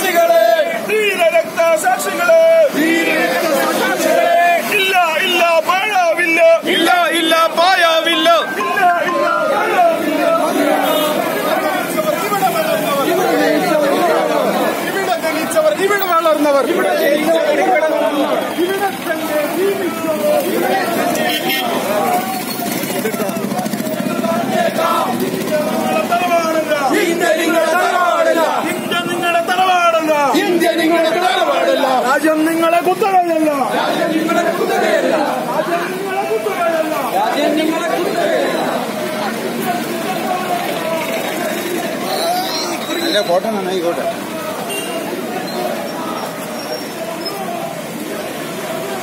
സാക്ഷികളെ. ധീര രക്ത സാക്ഷികളെ. ധീര രക്ത സാക്ഷികളെ. ഇല്ല ഇല്ല പാഴാവില്ല. ഇല്ല ഇല്ല പായാവില്ല ഇവിടെ ജനിച്ചവർ ഇവിടെ വളർന്നവർ. ഇവിടെ വളർന്നവർ. ഇവിടെ തന്നെ ജീവിച്ചവർ. ഇവിടെ നിങ്ങളെ കുത്തകയല്ല. രാജ്യം നിങ്ങളെ കുത്തകയല്ല രാജ്യം നിങ്ങളെ കുത്തകയല്ല രാജ്യം നിങ്ങളെ കുത്തകയല്ല ഫോട്ടോ ആയിക്കോട്ടെ